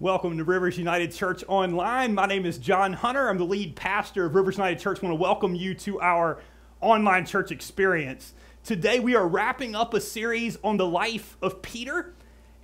Welcome to Rivers United Church Online. My name is John Hunter. I'm the lead pastor of Rivers United Church. I want to welcome you to our online church experience. Today we are wrapping up a series on the life of Peter.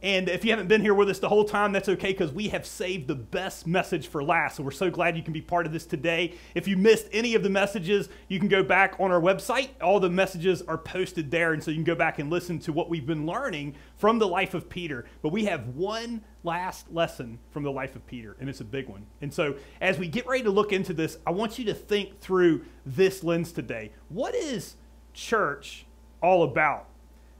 And if you haven't been here with us the whole time, that's okay because we have saved the best message for last. So we're so glad you can be part of this today. If you missed any of the messages, you can go back on our website. All the messages are posted there. And so you can go back and listen to what we've been learning from the life of Peter. But we have one last lesson from the life of Peter, and it's a big one. And so as we get ready to look into this, I want you to think through this lens today. What is church all about?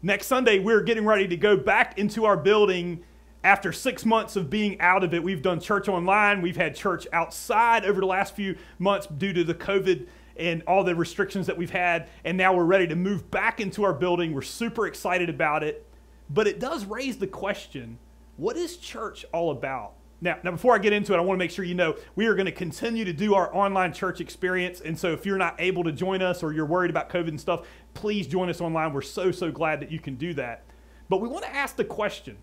Next Sunday, we're getting ready to go back into our building after six months of being out of it. We've done church online, we've had church outside over the last few months due to the COVID and all the restrictions that we've had. And now we're ready to move back into our building. We're super excited about it. But it does raise the question what is church all about? Now, now, before I get into it, I want to make sure you know we are going to continue to do our online church experience. And so, if you're not able to join us or you're worried about COVID and stuff, please join us online. We're so, so glad that you can do that. But we want to ask the question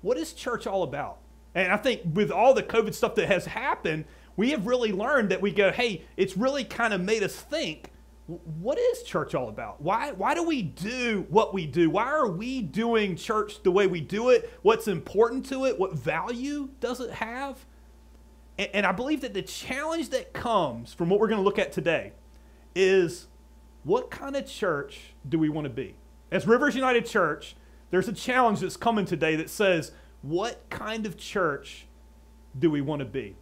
what is church all about? And I think with all the COVID stuff that has happened, we have really learned that we go, hey, it's really kind of made us think what is church all about? Why, why do we do what we do? Why are we doing church the way we do it? What's important to it? What value does it have? And, and I believe that the challenge that comes from what we're going to look at today is what kind of church do we want to be? As Rivers United Church, there's a challenge that's coming today that says, what kind of church do we want to be?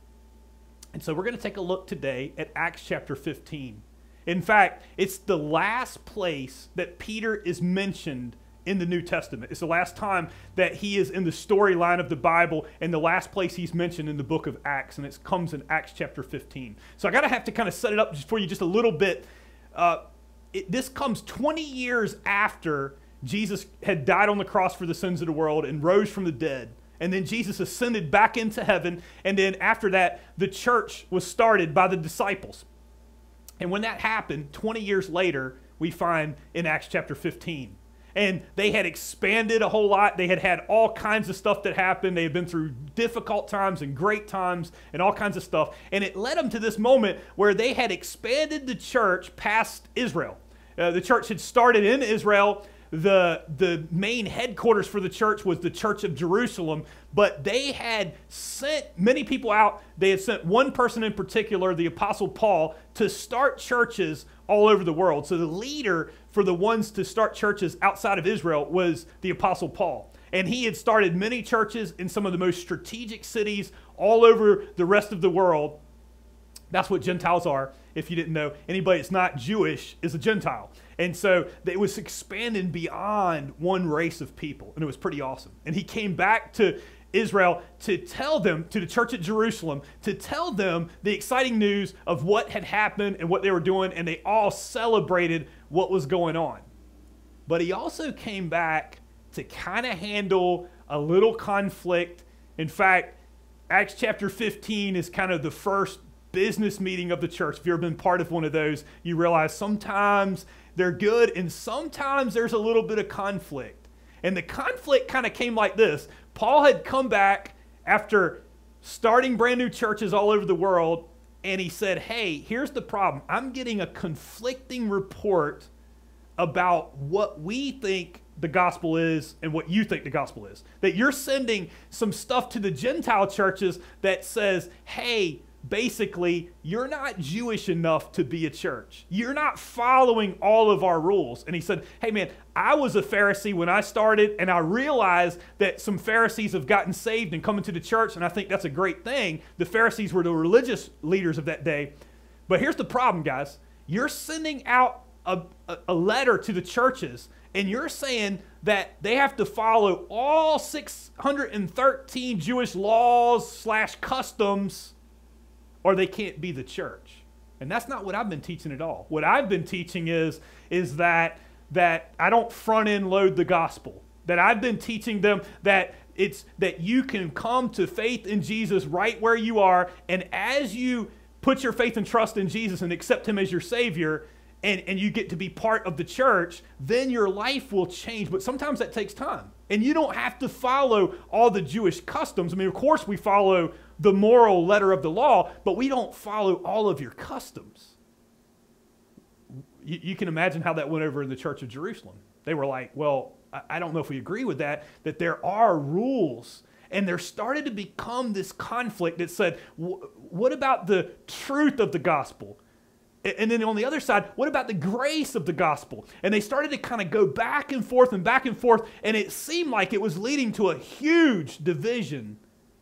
And so we're going to take a look today at Acts chapter 15. In fact, it's the last place that Peter is mentioned in the New Testament. It's the last time that he is in the storyline of the Bible and the last place he's mentioned in the book of Acts, and it comes in Acts chapter 15. So I got to have to kind of set it up for you just a little bit. Uh, it, this comes 20 years after Jesus had died on the cross for the sins of the world and rose from the dead. And then Jesus ascended back into heaven. And then after that, the church was started by the disciples. And when that happened, 20 years later, we find in Acts chapter 15. And they had expanded a whole lot. They had had all kinds of stuff that happened. They had been through difficult times and great times and all kinds of stuff. And it led them to this moment where they had expanded the church past Israel. Uh, the church had started in Israel the, the main headquarters for the church was the Church of Jerusalem, but they had sent many people out. They had sent one person in particular, the Apostle Paul, to start churches all over the world. So the leader for the ones to start churches outside of Israel was the Apostle Paul. And he had started many churches in some of the most strategic cities all over the rest of the world. That's what Gentiles are, if you didn't know. Anybody that's not Jewish is a Gentile. And so it was expanding beyond one race of people, and it was pretty awesome. And he came back to Israel to tell them, to the church at Jerusalem, to tell them the exciting news of what had happened and what they were doing, and they all celebrated what was going on. But he also came back to kind of handle a little conflict. In fact, Acts chapter 15 is kind of the first business meeting of the church. If you've ever been part of one of those, you realize sometimes they're good, and sometimes there's a little bit of conflict. And the conflict kind of came like this Paul had come back after starting brand new churches all over the world, and he said, Hey, here's the problem. I'm getting a conflicting report about what we think the gospel is and what you think the gospel is. That you're sending some stuff to the Gentile churches that says, Hey, basically, you're not Jewish enough to be a church. You're not following all of our rules. And he said, Hey, man, I was a Pharisee when I started, and I realized that some Pharisees have gotten saved and come into the church, and I think that's a great thing. The Pharisees were the religious leaders of that day. But here's the problem, guys you're sending out a, a, a letter to the churches, and you're saying that they have to follow all 613 Jewish laws slash customs or they can't be the church. And that's not what I've been teaching at all. What I've been teaching is, is that, that I don't front end load the gospel. That I've been teaching them that it's that you can come to faith in Jesus right where you are, and as you put your faith and trust in Jesus and accept him as your Savior, and, and you get to be part of the church, then your life will change. But sometimes that takes time. And you don't have to follow all the Jewish customs. I mean, of course, we follow the moral letter of the law, but we don't follow all of your customs. You, you can imagine how that went over in the church of Jerusalem. They were like, well, I, I don't know if we agree with that, that there are rules and there started to become this conflict that said, what about the truth of the gospel? And then on the other side, what about the grace of the gospel? And they started to kind of go back and forth and back and forth, and it seemed like it was leading to a huge division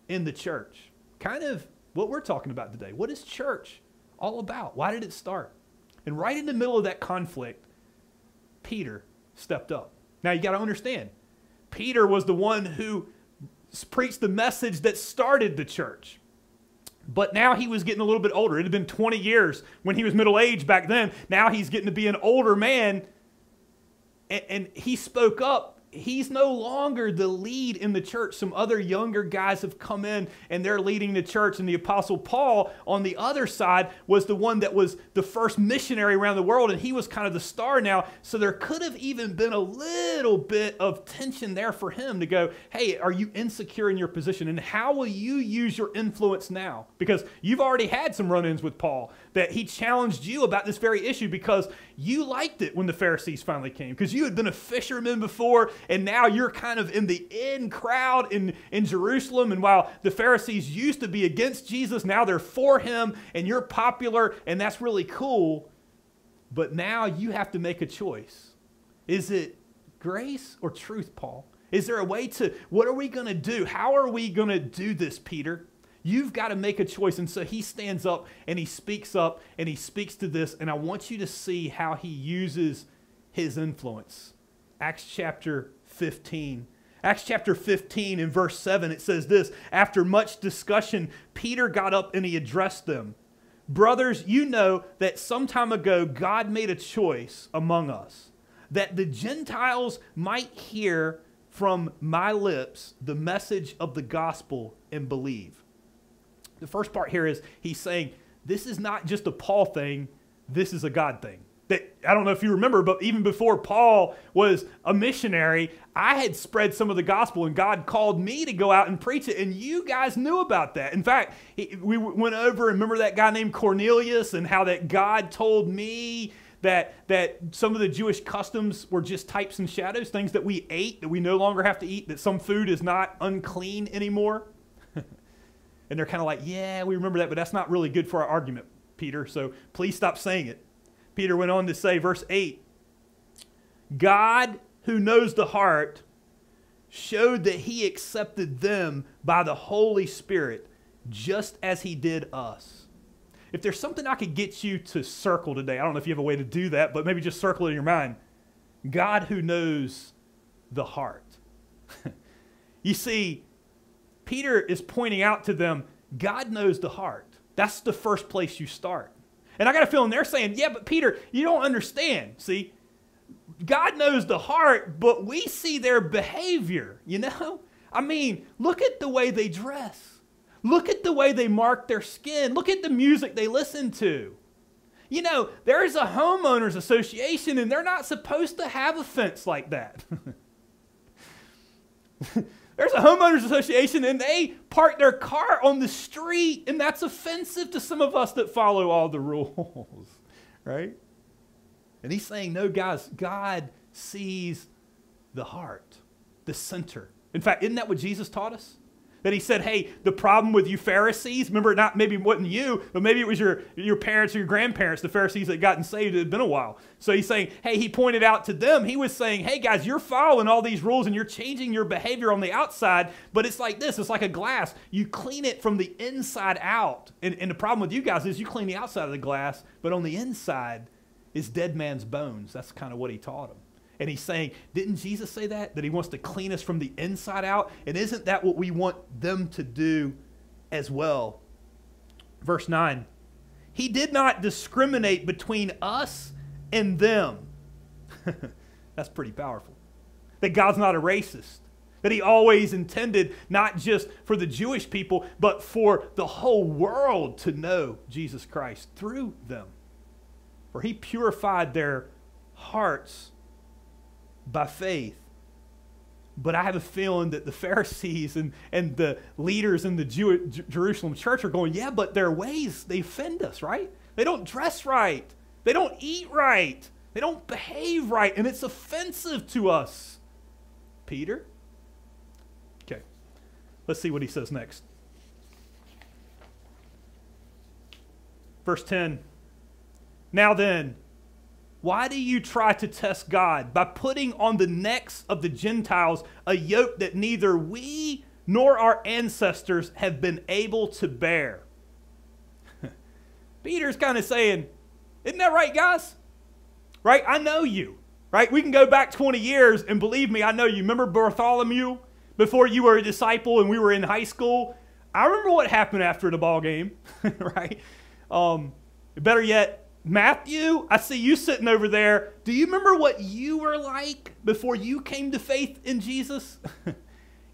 in the church. Kind of what we're talking about today. What is church all about? Why did it start? And right in the middle of that conflict, Peter stepped up. Now you got to understand, Peter was the one who preached the message that started the church. But now he was getting a little bit older. It had been 20 years when he was middle aged back then. Now he's getting to be an older man. And, and he spoke up he's no longer the lead in the church. Some other younger guys have come in and they're leading the church. And the Apostle Paul, on the other side, was the one that was the first missionary around the world, and he was kind of the star now. So there could have even been a little bit of tension there for him to go, hey, are you insecure in your position? And how will you use your influence now? Because you've already had some run ins with Paul that he challenged you about this very issue because you liked it when the Pharisees finally came because you had been a fisherman before and now you're kind of in the in crowd in, in Jerusalem. And while the Pharisees used to be against Jesus, now they're for him and you're popular and that's really cool. But now you have to make a choice. Is it grace or truth, Paul? Is there a way to, what are we going to do? How are we going to do this, Peter? You've got to make a choice. And so he stands up and he speaks up and he speaks to this. And I want you to see how he uses his influence. Acts chapter 15. Acts chapter 15 in verse 7, it says this After much discussion, Peter got up and he addressed them. Brothers, you know that some time ago God made a choice among us that the Gentiles might hear from my lips the message of the gospel and believe. The first part here is he's saying this is not just a Paul thing, this is a God thing. That I don't know if you remember, but even before Paul was a missionary, I had spread some of the gospel, and God called me to go out and preach it, and you guys knew about that. In fact, we went over and remember that guy named Cornelius, and how that God told me that that some of the Jewish customs were just types and shadows, things that we ate that we no longer have to eat, that some food is not unclean anymore. And they're kind of like, yeah, we remember that, but that's not really good for our argument, Peter. So please stop saying it. Peter went on to say, verse 8 God, who knows the heart, showed that he accepted them by the Holy Spirit, just as he did us. If there's something I could get you to circle today, I don't know if you have a way to do that, but maybe just circle it in your mind. God who knows the heart. you see, Peter is pointing out to them God knows the heart. That's the first place you start. And I got a feeling they're saying, yeah, but Peter, you don't understand. See, God knows the heart, but we see their behavior, you know? I mean, look at the way they dress. Look at the way they mark their skin. Look at the music they listen to. You know, there's a homeowners association and they're not supposed to have a fence like that. There's a homeowners association and they park their car on the street, and that's offensive to some of us that follow all the rules, right? And he's saying, no, guys, God sees the heart, the center. In fact, isn't that what Jesus taught us? That he said, hey, the problem with you Pharisees, remember, not maybe it wasn't you, but maybe it was your, your parents or your grandparents, the Pharisees that gotten saved. It had been a while. So he's saying, hey, he pointed out to them, he was saying, hey, guys, you're following all these rules and you're changing your behavior on the outside, but it's like this it's like a glass. You clean it from the inside out. And, and the problem with you guys is you clean the outside of the glass, but on the inside is dead man's bones. That's kind of what he taught them. And he's saying, didn't Jesus say that? That he wants to clean us from the inside out? And isn't that what we want them to do as well? Verse 9 He did not discriminate between us and them. That's pretty powerful. That God's not a racist. That he always intended not just for the Jewish people, but for the whole world to know Jesus Christ through them. For he purified their hearts by faith. But I have a feeling that the Pharisees and, and the leaders in the Jew, Jerusalem church are going, yeah, but their ways, they offend us, right? They don't dress right. They don't eat right. They don't behave right. And it's offensive to us. Peter? Okay. Let's see what he says next. Verse 10 Now then, why do you try to test God by putting on the necks of the Gentiles a yoke that neither we nor our ancestors have been able to bear? Peter's kind of saying, Isn't that right, guys? Right? I know you. Right? We can go back 20 years, and believe me, I know you. Remember Bartholomew before you were a disciple and we were in high school? I remember what happened after the ball game, right? Um, better yet, Matthew, I see you sitting over there. Do you remember what you were like before you came to faith in Jesus?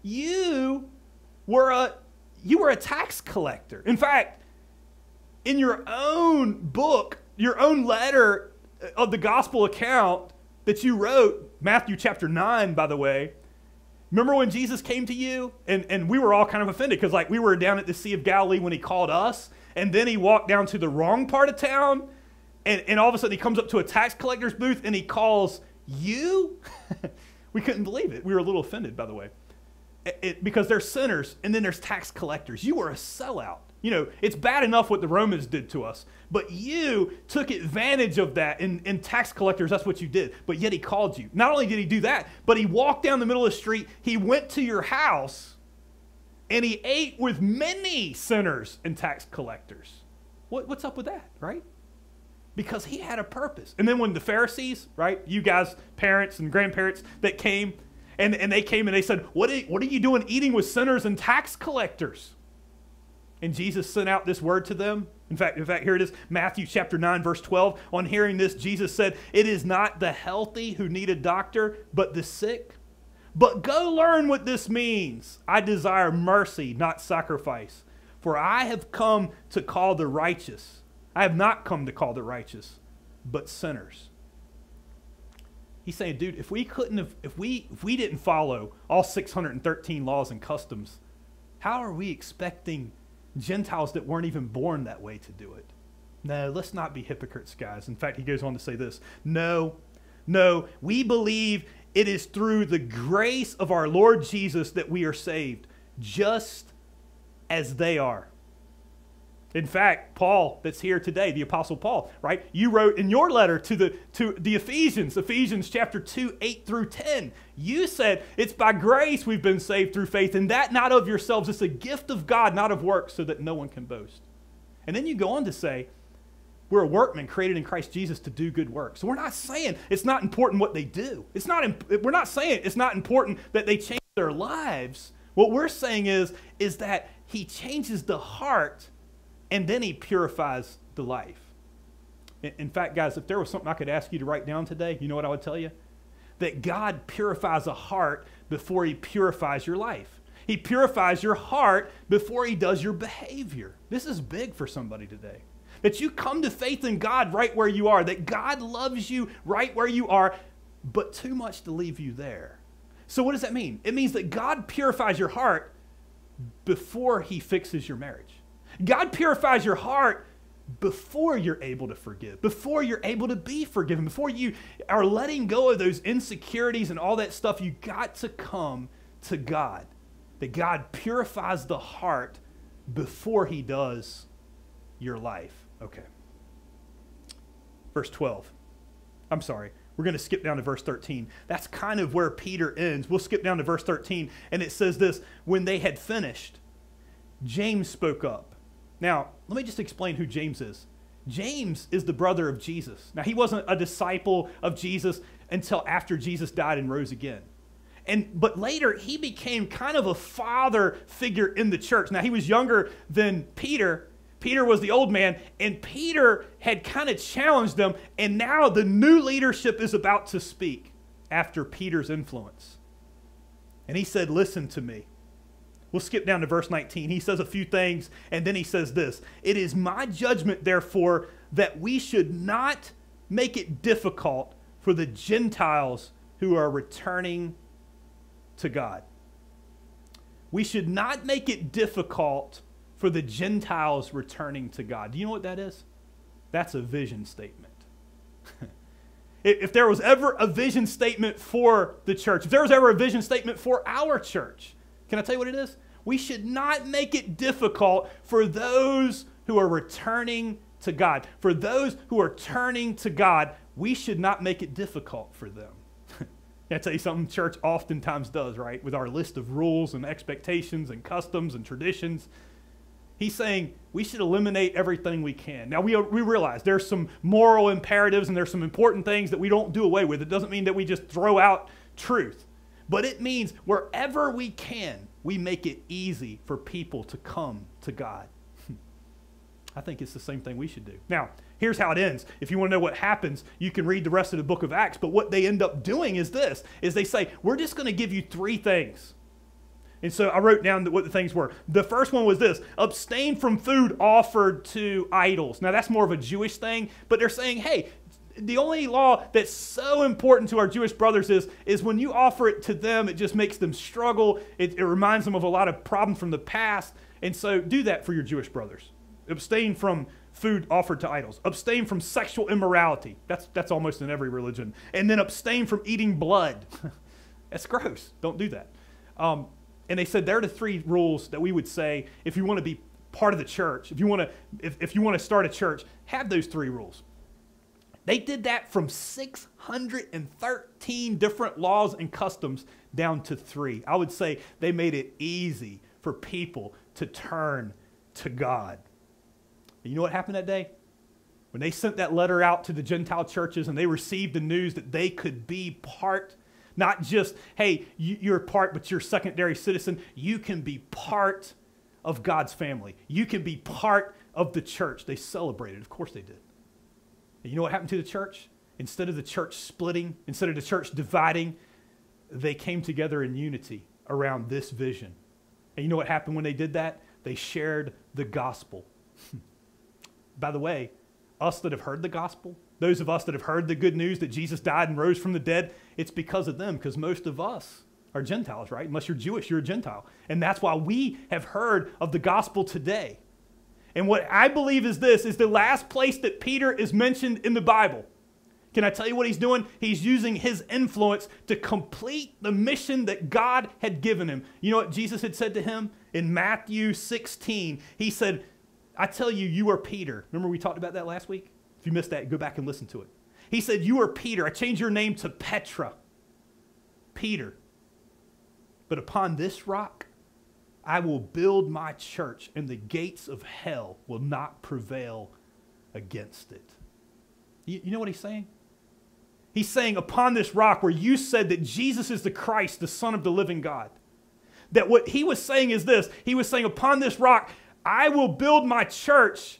you were a you were a tax collector. In fact, in your own book, your own letter of the gospel account that you wrote, Matthew chapter 9, by the way, remember when Jesus came to you? And, and we were all kind of offended because, like, we were down at the Sea of Galilee when he called us, and then he walked down to the wrong part of town and, and all of a sudden he comes up to a tax collector's booth and he calls you? we couldn't believe it. We were a little offended, by the way. It, it, because there's sinners and then there's tax collectors. You were a sellout. You know, it's bad enough what the Romans did to us, but you took advantage of that. And, and tax collectors, that's what you did. But yet he called you. Not only did he do that, but he walked down the middle of the street, he went to your house, and he ate with many sinners and tax collectors. What, what's up with that, right? Because he had a purpose. And then when the Pharisees, right, you guys, parents and grandparents that came, and, and they came and they said, what are, what are you doing eating with sinners and tax collectors? And Jesus sent out this word to them. In fact, in fact, here it is, Matthew chapter 9, verse 12. On hearing this, Jesus said, It is not the healthy who need a doctor, but the sick. But go learn what this means. I desire mercy, not sacrifice. For I have come to call the righteous I have not come to call the righteous, but sinners. He's saying, dude, if we couldn't have, if we, if we didn't follow all 613 laws and customs, how are we expecting Gentiles that weren't even born that way to do it? No, let's not be hypocrites, guys. In fact, he goes on to say this No, no, we believe it is through the grace of our Lord Jesus that we are saved, just as they are. In fact, Paul, that's here today, the Apostle Paul, right? You wrote in your letter to the to the Ephesians, Ephesians chapter 2, 8 through 10. You said it's by grace we've been saved through faith, and that not of yourselves. It's a gift of God, not of works, so that no one can boast. And then you go on to say, we're a workman created in Christ Jesus to do good works. So we're not saying it's not important what they do. It's not we're not saying it's not important that they change their lives. What we're saying is is that he changes the heart and then he purifies the life. In fact, guys, if there was something I could ask you to write down today, you know what I would tell you? That God purifies a heart before he purifies your life. He purifies your heart before he does your behavior. This is big for somebody today. That you come to faith in God right where you are, that God loves you right where you are, but too much to leave you there. So, what does that mean? It means that God purifies your heart before he fixes your marriage. God purifies your heart before you're able to forgive, before you're able to be forgiven, before you are letting go of those insecurities and all that stuff, you got to come to God. That God purifies the heart before he does your life. Okay. Verse 12. I'm sorry. We're going to skip down to verse 13. That's kind of where Peter ends. We'll skip down to verse 13, and it says this When they had finished, James spoke up now, let me just explain who James is. James is the brother of Jesus. Now, he wasn't a disciple of Jesus until after Jesus died and rose again. And but later he became kind of a father figure in the church. Now, he was younger than Peter. Peter was the old man, and Peter had kind of challenged them, and now the new leadership is about to speak after Peter's influence. And he said, Listen to me. We'll skip down to verse 19. He says a few things, and then he says this It is my judgment, therefore, that we should not make it difficult for the Gentiles who are returning to God. We should not make it difficult for the Gentiles returning to God. Do you know what that is? That's a vision statement. if there was ever a vision statement for the church, if there was ever a vision statement for our church, can I tell you what it is? We should not make it difficult for those who are returning to God. For those who are turning to God, we should not make it difficult for them. I tell you something church oftentimes does, right? With our list of rules and expectations and customs and traditions. He's saying we should eliminate everything we can. Now, we, we realize there's some moral imperatives and there's some important things that we don't do away with. It doesn't mean that we just throw out truth, but it means wherever we can, we make it easy for people to come to God. I think it's the same thing we should do. Now, here's how it ends. If you want to know what happens, you can read the rest of the book of Acts. But what they end up doing is this, is they say, we're just going to give you three things. And so I wrote down what the things were. The first one was this abstain from food offered to idols. Now, that's more of a Jewish thing, but they're saying, hey, the only law that's so important to our Jewish brothers is, is when you offer it to them, it just makes them struggle. It, it reminds them of a lot of problems from the past. And so do that for your Jewish brothers. Abstain from food offered to idols. Abstain from sexual immorality. That's, that's almost in every religion. And then abstain from eating blood. that's gross. Don't do that. Um, and they said they're the three rules that we would say if you want to be part of the church, if you want to, if, if you want to start a church, have those three rules. They did that from 613 different laws and customs down to three. I would say they made it easy for people to turn to God. And you know what happened that day? When they sent that letter out to the Gentile churches and they received the news that they could be part, not just, hey, you're part, but you're secondary citizen. You can be part of God's family. You can be part of the church. They celebrated. Of course they did. And you know what happened to the church? Instead of the church splitting, instead of the church dividing, they came together in unity around this vision. And you know what happened when they did that? They shared the gospel. By the way, us that have heard the gospel, those of us that have heard the good news that Jesus died and rose from the dead, it's because of them, because most of us are Gentiles, right? Unless you're Jewish, you're a Gentile. And that's why we have heard of the gospel today. And what I believe is this is the last place that Peter is mentioned in the Bible. Can I tell you what he's doing? He's using his influence to complete the mission that God had given him. You know what Jesus had said to him in Matthew 16? He said, I tell you, you are Peter. Remember we talked about that last week? If you missed that, go back and listen to it. He said, You are Peter. I changed your name to Petra. Peter. But upon this rock, I will build my church, and the gates of hell will not prevail against it. You, you know what he's saying? He's saying, Upon this rock, where you said that Jesus is the Christ, the Son of the living God, that what he was saying is this He was saying, Upon this rock, I will build my church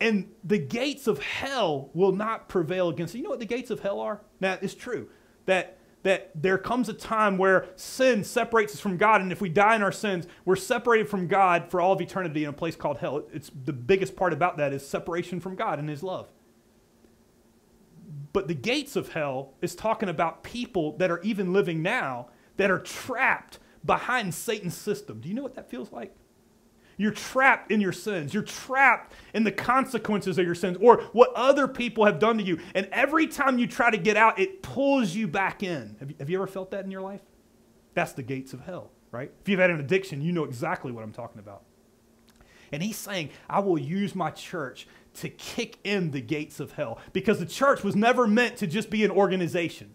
and the gates of hell will not prevail against it. You know what the gates of hell are? Now, it's true that, that there comes a time where sin separates us from God, and if we die in our sins, we're separated from God for all of eternity in a place called hell. It's the biggest part about that is separation from God and His love. But the gates of hell is talking about people that are even living now that are trapped behind Satan's system. Do you know what that feels like? You're trapped in your sins. You're trapped in the consequences of your sins or what other people have done to you. And every time you try to get out, it pulls you back in. Have you, have you ever felt that in your life? That's the gates of hell, right? If you've had an addiction, you know exactly what I'm talking about. And he's saying, I will use my church to kick in the gates of hell because the church was never meant to just be an organization.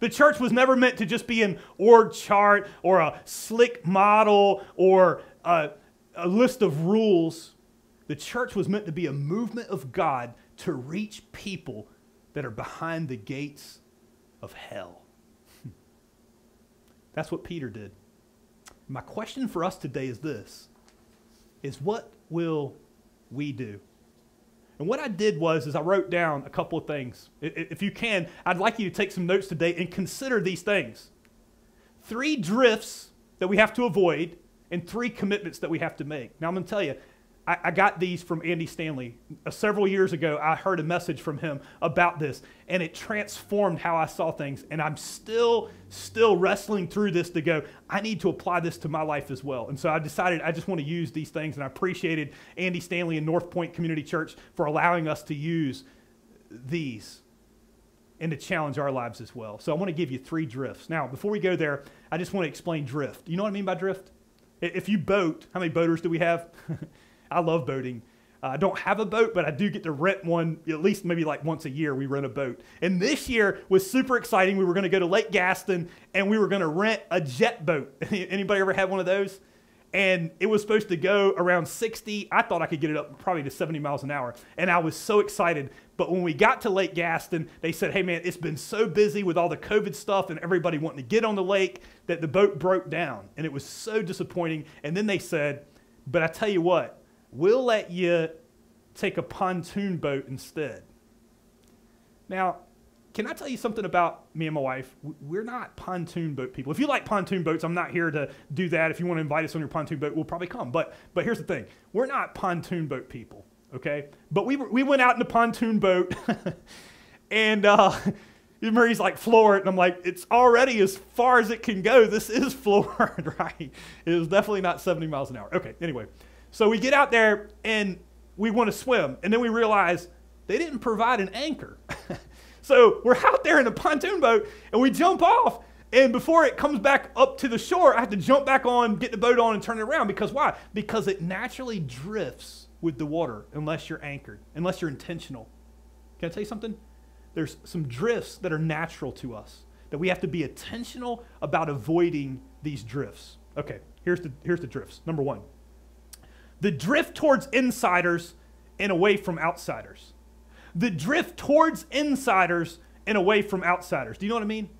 The church was never meant to just be an org chart or a slick model or a, a list of rules. The church was meant to be a movement of God to reach people that are behind the gates of hell. That's what Peter did. My question for us today is this is what will we do? And what I did was is I wrote down a couple of things. If you can, I'd like you to take some notes today and consider these things. Three drifts that we have to avoid and three commitments that we have to make. Now, I'm going to tell you, I, I got these from Andy Stanley. Uh, several years ago, I heard a message from him about this, and it transformed how I saw things. And I'm still, still wrestling through this to go, I need to apply this to my life as well. And so I decided I just want to use these things, and I appreciated Andy Stanley and North Point Community Church for allowing us to use these and to challenge our lives as well. So I want to give you three drifts. Now, before we go there, I just want to explain drift. You know what I mean by drift? If you boat, how many boaters do we have? I love boating. Uh, I don't have a boat, but I do get to rent one at least maybe like once a year. We rent a boat. And this year was super exciting. We were going to go to Lake Gaston and we were going to rent a jet boat. Anybody ever had one of those? And it was supposed to go around 60. I thought I could get it up probably to 70 miles an hour. And I was so excited. But when we got to Lake Gaston, they said, hey man, it's been so busy with all the COVID stuff and everybody wanting to get on the lake that the boat broke down. And it was so disappointing. And then they said, but I tell you what, we'll let you take a pontoon boat instead. Now, can I tell you something about me and my wife? We're not pontoon boat people. If you like pontoon boats, I'm not here to do that. If you want to invite us on your pontoon boat, we'll probably come. But, but here's the thing we're not pontoon boat people, okay? But we, we went out in a pontoon boat, and uh, Murray's like, floor it. And I'm like, it's already as far as it can go. This is floored, right? It was definitely not 70 miles an hour. Okay, anyway. So we get out there and we want to swim. And then we realize they didn't provide an anchor. So we're out there in a pontoon boat and we jump off. And before it comes back up to the shore, I have to jump back on, get the boat on, and turn it around. Because why? Because it naturally drifts with the water unless you're anchored, unless you're intentional. Can I tell you something? There's some drifts that are natural to us that we have to be intentional about avoiding these drifts. Okay, here's the, here's the drifts. Number one, the drift towards insiders and away from outsiders. The drift towards insiders and away from outsiders. Do you know what I mean?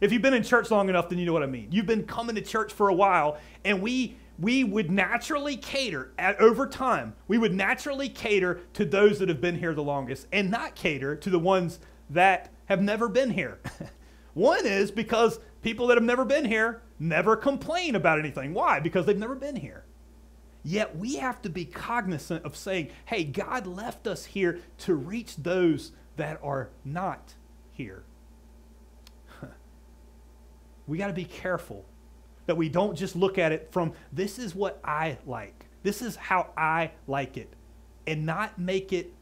If you've been in church long enough, then you know what I mean. You've been coming to church for a while, and we we would naturally cater at over time. We would naturally cater to those that have been here the longest, and not cater to the ones that have never been here. One is because people that have never been here never complain about anything. Why? Because they've never been here. Yet we have to be cognizant of saying, hey, God left us here to reach those that are not here. we got to be careful that we don't just look at it from this is what I like, this is how I like it, and not make it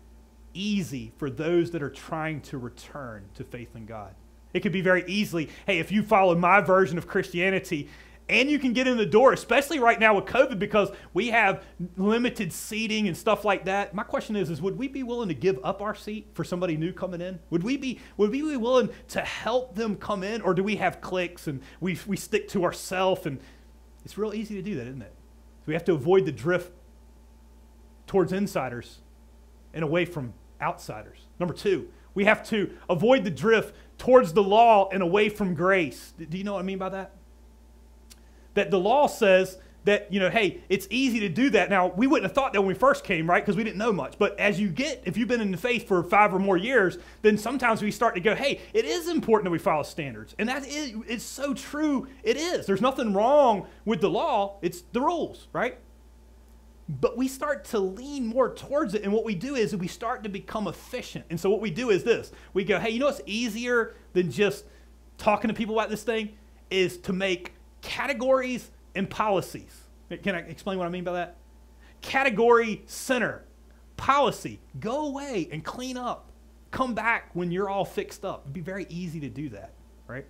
easy for those that are trying to return to faith in God. It could be very easily, hey, if you follow my version of Christianity, and you can get in the door, especially right now with COVID because we have limited seating and stuff like that. My question is, is would we be willing to give up our seat for somebody new coming in? Would we be would we be willing to help them come in, or do we have cliques and we we stick to ourselves? And it's real easy to do that, isn't it? So we have to avoid the drift towards insiders and away from outsiders. Number two, we have to avoid the drift towards the law and away from grace. Do you know what I mean by that? That the law says that, you know, hey, it's easy to do that. Now, we wouldn't have thought that when we first came, right? Because we didn't know much. But as you get, if you've been in the faith for five or more years, then sometimes we start to go, hey, it is important that we follow standards. And that is, it's so true. It is. There's nothing wrong with the law, it's the rules, right? But we start to lean more towards it. And what we do is we start to become efficient. And so what we do is this we go, hey, you know what's easier than just talking to people about this thing? Is to make categories and policies. Can I explain what I mean by that? Category center, policy, go away and clean up. Come back when you're all fixed up. It'd be very easy to do that, right?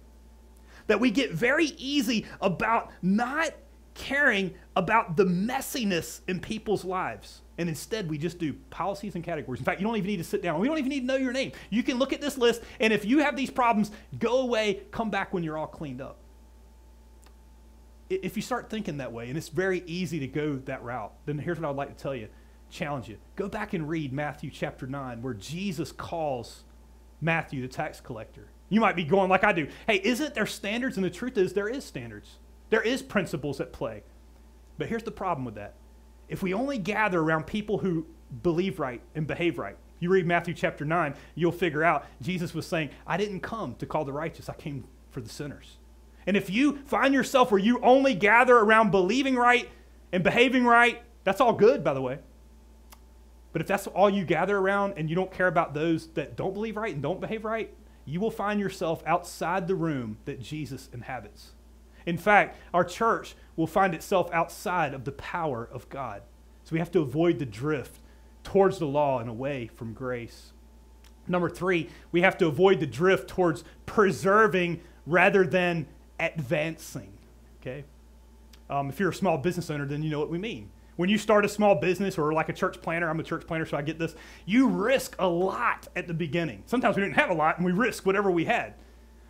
That we get very easy about not caring about the messiness in people's lives. And instead, we just do policies and categories. In fact, you don't even need to sit down. We don't even need to know your name. You can look at this list, and if you have these problems, go away, come back when you're all cleaned up if you start thinking that way, and it's very easy to go that route, then here's what I would like to tell you challenge you. Go back and read Matthew chapter 9, where Jesus calls Matthew the tax collector. You might be going like I do. Hey, isn't there standards? And the truth is, there is standards. There is principles at play. But here's the problem with that. If we only gather around people who believe right and behave right, you read Matthew chapter 9, you'll figure out Jesus was saying, I didn't come to call the righteous, I came for the sinners. And if you find yourself where you only gather around believing right and behaving right, that's all good, by the way. But if that's all you gather around and you don't care about those that don't believe right and don't behave right, you will find yourself outside the room that Jesus inhabits. In fact, our church will find itself outside of the power of God. So we have to avoid the drift towards the law and away from grace. Number three, we have to avoid the drift towards preserving rather than advancing. Okay? Um, if you're a small business owner, then you know what we mean. When you start a small business or like a church planter, I'm a church planter, so I get this, you risk a lot at the beginning. Sometimes we didn't have a lot and we risk whatever we had.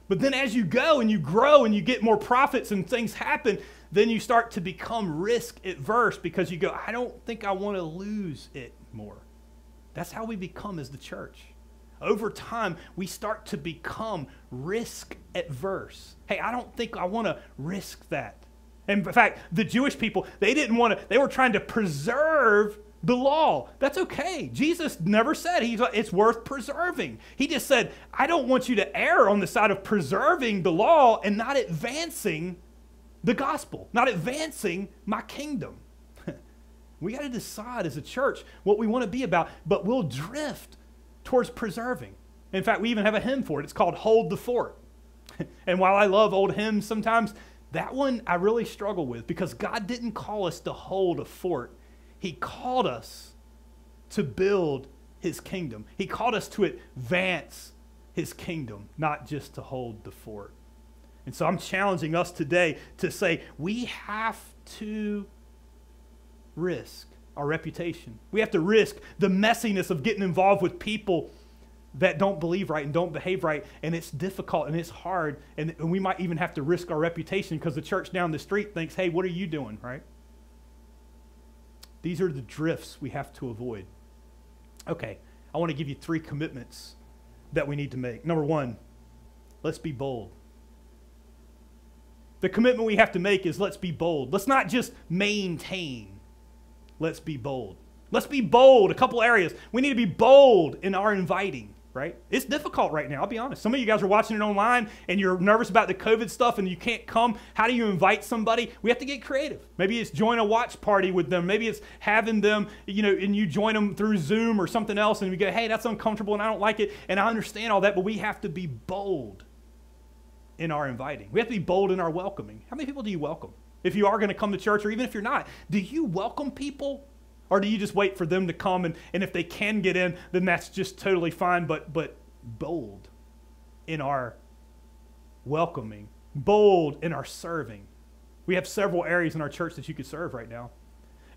But then as you go and you grow and you get more profits and things happen, then you start to become risk adverse because you go, I don't think I want to lose it more. That's how we become as the church. Over time, we start to become risk adverse. Hey, I don't think I want to risk that. And in fact, the Jewish people, they didn't want to, they were trying to preserve the law. That's okay. Jesus never said he's, it's worth preserving. He just said, I don't want you to err on the side of preserving the law and not advancing the gospel, not advancing my kingdom. we got to decide as a church what we want to be about, but we'll drift towards preserving. In fact, we even have a hymn for it. It's called Hold the Fort. and while I love old hymns sometimes, that one I really struggle with because God didn't call us to hold a fort. He called us to build his kingdom. He called us to advance his kingdom, not just to hold the fort. And so I'm challenging us today to say we have to risk our reputation. We have to risk the messiness of getting involved with people that don't believe right and don't behave right, and it's difficult and it's hard, and, and we might even have to risk our reputation because the church down the street thinks, hey, what are you doing, right? These are the drifts we have to avoid. Okay, I want to give you three commitments that we need to make. Number one, let's be bold. The commitment we have to make is let's be bold. Let's not just maintain, let's be bold. Let's be bold. A couple areas. We need to be bold in our inviting right? It's difficult right now, I'll be honest. Some of you guys are watching it online and you're nervous about the COVID stuff and you can't come. How do you invite somebody? We have to get creative. Maybe it's join a watch party with them. Maybe it's having them, you know, and you join them through Zoom or something else and we go, hey, that's uncomfortable and I don't like it. And I understand all that, but we have to be bold in our inviting. We have to be bold in our welcoming. How many people do you welcome? If you are going to come to church or even if you're not, do you welcome people or do you just wait for them to come and, and if they can get in, then that's just totally fine, but, but bold in our welcoming, bold in our serving? We have several areas in our church that you could serve right now.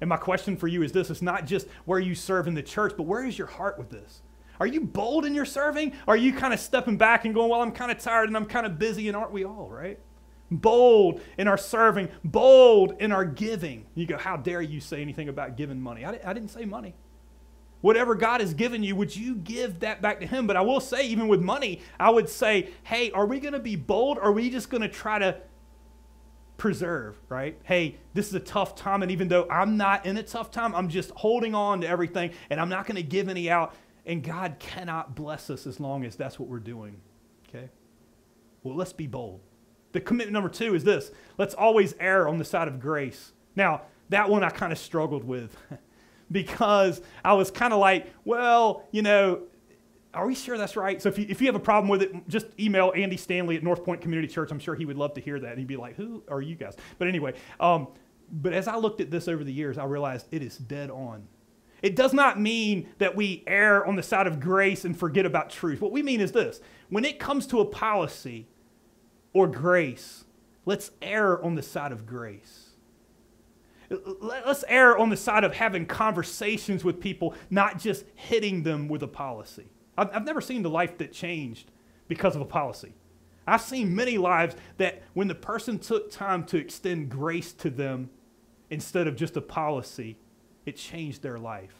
And my question for you is this it's not just where you serve in the church, but where is your heart with this? Are you bold in your serving? Are you kind of stepping back and going, well, I'm kind of tired and I'm kind of busy, and aren't we all, right? Bold in our serving, bold in our giving. You go, how dare you say anything about giving money? I, I didn't say money. Whatever God has given you, would you give that back to Him? But I will say, even with money, I would say, hey, are we going to be bold or are we just going to try to preserve, right? Hey, this is a tough time, and even though I'm not in a tough time, I'm just holding on to everything and I'm not going to give any out. And God cannot bless us as long as that's what we're doing, okay? Well, let's be bold. The commitment number two is this let's always err on the side of grace. Now, that one I kind of struggled with because I was kind of like, well, you know, are we sure that's right? So if you, if you have a problem with it, just email Andy Stanley at North Point Community Church. I'm sure he would love to hear that. And he'd be like, who are you guys? But anyway, um, but as I looked at this over the years, I realized it is dead on. It does not mean that we err on the side of grace and forget about truth. What we mean is this when it comes to a policy, or grace. Let's err on the side of grace. Let's err on the side of having conversations with people, not just hitting them with a policy. I've, never seen the life that changed because of a policy. I've seen many lives that when the person took time to extend grace to them instead of just a policy, it changed their life.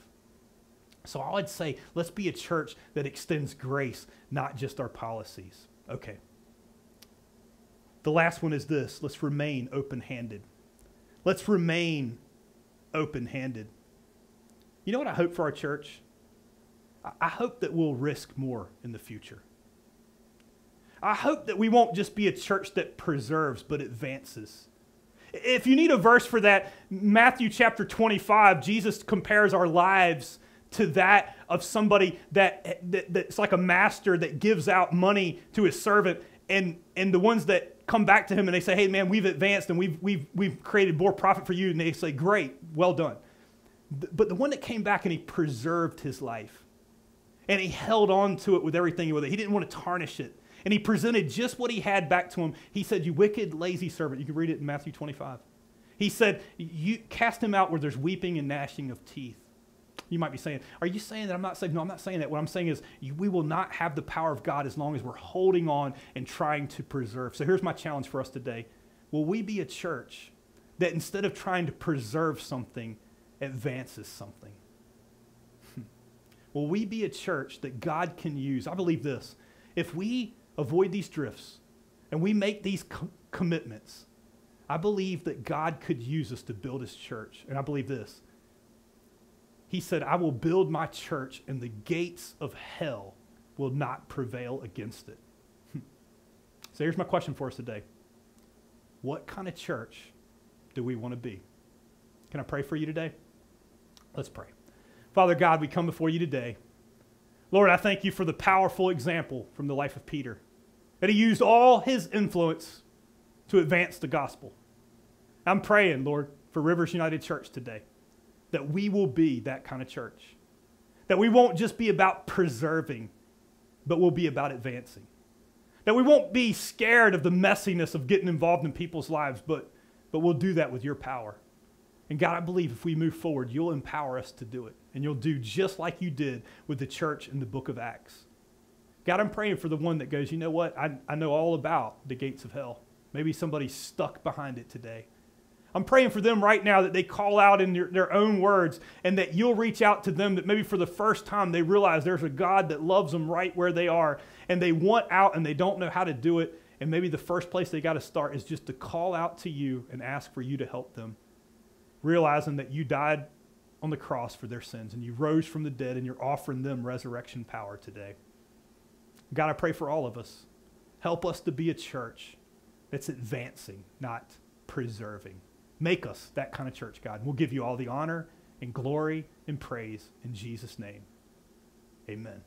So I would say, let's be a church that extends grace, not just our policies. Okay. The last one is this let's remain open handed. Let's remain open handed. You know what I hope for our church? I hope that we'll risk more in the future. I hope that we won't just be a church that preserves but advances. If you need a verse for that, Matthew chapter 25, Jesus compares our lives to that of somebody that, that that's like a master that gives out money to his servant and and the ones that come back to him and they say hey man we've advanced and we've we've we've created more profit for you. And they say great well done. But the one that came back and he preserved his life and he held on to it with everything with it he didn't want to tarnish it. And he presented just what he had back to him. He said you wicked lazy servant. You can read it in matthew 25 he said you cast him out where there's weeping and gnashing of teeth you might be saying, Are you saying that I'm not saying? No, I'm not saying that. What I'm saying is, we will not have the power of God as long as we're holding on and trying to preserve. So here's my challenge for us today Will we be a church that instead of trying to preserve something, advances something? Hmm. will we be a church that God can use? I believe this. If we avoid these drifts and we make these com- commitments, I believe that God could use us to build his church. And I believe this he said, I will build my church, and the gates of hell will not prevail against it. so here's my question for us today What kind of church do we want to be? Can I pray for you today? Let's pray. Father God, we come before you today. Lord, I thank you for the powerful example from the life of Peter, that he used all his influence to advance the gospel. I'm praying, Lord, for Rivers United Church today that we will be that kind of church. That we won't just be about preserving, but we'll be about advancing. That we won't be scared of the messiness of getting involved in people's lives, but, but we'll do that with your power. And God, I believe if we move forward, you'll empower us to do it. And you'll do just like you did with the church in the book of Acts. God, I'm praying for the one that goes, you know what? I, I know all about the gates of hell. Maybe somebody's stuck behind it today. I'm praying for them right now that they call out in their, their, own words and that you'll reach out to them that maybe for the first time they realize there's a God that loves them right where they are and they want out and they don't know how to do it. And maybe the first place they got to start is just to call out to you and ask for you to help them, realizing that you died on the cross for their sins and you rose from the dead and you're offering them resurrection power today. God, I pray for all of us. Help us to be a church that's advancing, not preserving. Make us that kind of church, God. We'll give you all the honor and glory and praise in Jesus' name. Amen.